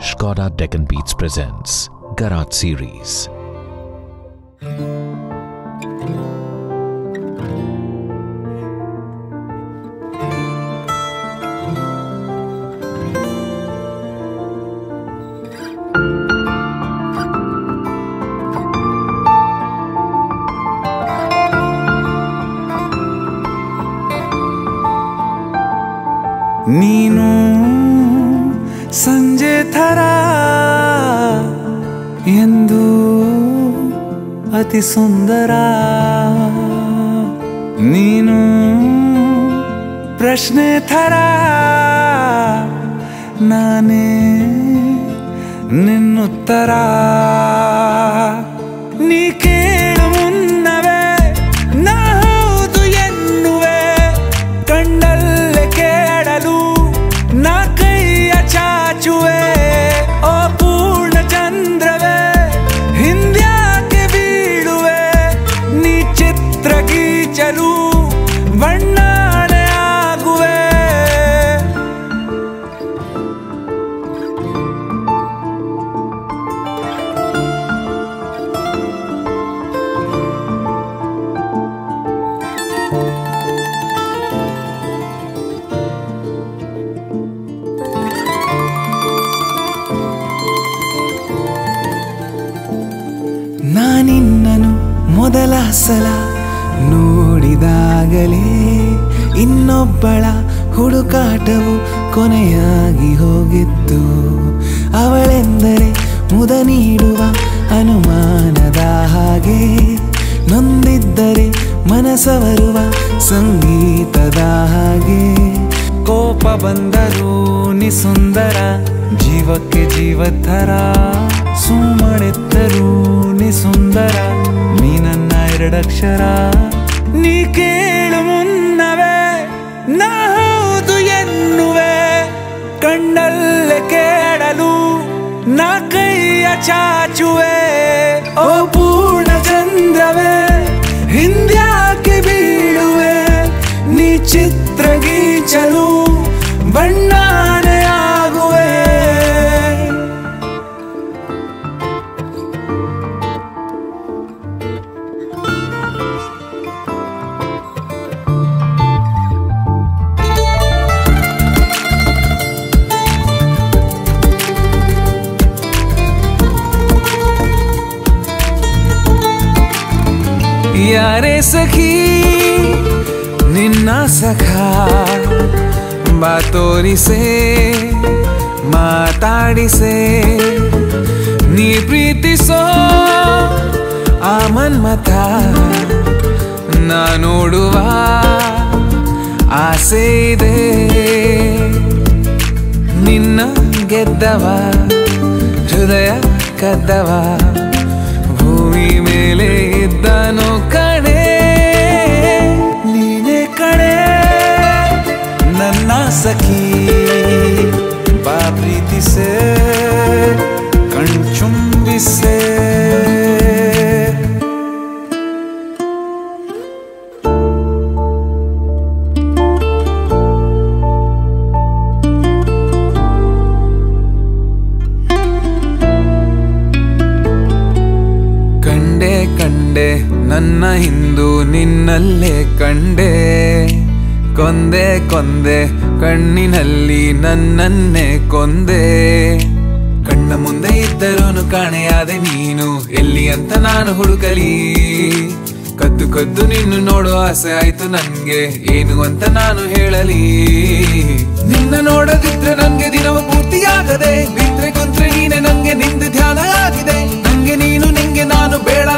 Skoda Deccan Beats presents Garage Series. ನೀನು ಸಂಜೆ ಥರ ಎಂದು ಅತಿ ಸುಂದರ. ನೀನು ಪ್ರಶ್ನೆ ಥರ ನಾನೇ ನಿನ್ನುತ್ತರ. ನೀ ಸಲ ನೋಡಿದಾಗಲೇ ಇನ್ನೊಬ್ಬಳ ಹುಡುಕಾಟವು ಕೊನೆಯಾಗಿ ಹೋಗಿತ್ತು. ಅವಳೆಂದರೆ ಮುದ ನೀಡುವ ಅನುಮಾನದ ಹಾಗೆ. ನೊಂದಿದ್ದರೆ ಮನಸವರುವ ಸಂಗೀತದ ಹಾಗೆ. ಕೋಪ ಬಂದರೂ ನಿ ಸುಂದರ ಜೀವಕ್ಕೆ ಜೀವ ಸುಮ್ಮನೆತ್ತರೂ. ನೀ ನನ್ನ ಎರಡಕ್ಷರ ನೀ ಕೇಳು ಮುನ್ನವೇ, ನಾ ಎನ್ನುವೆ. ಕಣ್ಣಲ್ಲೇ ಕೇಳಲು ನಾ ಕೈಯ ಚಾಚುವೆ. ಓ ಪೂರ್ಣ ಚಂದ್ರವೇ ಹಿಂದ್ಯಾಕೆ ಬೀಳುವೆ? ನೀ ಚಿತ್ರ ಗೀಚಲು ಯಾರೇ ಸಖಿ, ನಿನ್ನ ಸಖ, ಬಾ ತೋರಿಸೆ, ಮಾತಾಡಿಸೆ. ನೀ ಪ್ರೀತಿಸೋ ಆ ಮನ್ಮಥ, ನಾ ನೋಡುವ ಆಸೆ ಇದೆ. ನಿನ್ನ ಗೆದ್ದವ, ಹೃದಯ ಕದ್ದವ, ಭೂಮಿ ಮೇಲೆ ಸಖಿ ಬಾ ಪ್ರೀತಿಸೆ ಕಣ್ಚುಂಬಿಸೆ ಕಂಡೆ ಕಂಡೆ ನನ್ನ ಹಿಂದೂ ನಿನ್ನಲ್ಲೇ ಕಂಡೆ. ಕೊಂದೆ ಕೊಂದೆ, ಕಣ್ಣಿನಲ್ಲಿ ನನ್ನನ್ನೇ ಕೊಂದೆ. ಕಣ್ಣ ಮುಂದೆ ಇದ್ದರೂನು ಕಾಣೆಯಾದೆ ನೀನು, ಎಲ್ಲಿ ಅಂತ ನಾನು ಹುಡುಕಲಿ. ಕದ್ದು ಕದ್ದು ನಿನ್ನು ನೋಡೋ ಆಸೆ ಆಯ್ತು ನನ್ಗೆ ಏನು ಅಂತ ನಾನು ಹೇಳಲಿ. ನಿನ್ನ ನೋಡದಿದ್ರೆ ನನ್ಗೆ ದಿನವ ಪೂರ್ತಿಯಾಗದೆ ಬಿದ್ರೆ ಕುಂತ್ರೆ ನೀನೆ ನಂಗೆ ನಿಂದು ಧ್ಯಾನ ಆಗಿದೆ. ನಂಗೆ ನೀನು, ನಿಂಗೆ ನಾನು ಬೇಡ